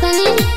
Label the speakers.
Speaker 1: 欢迎。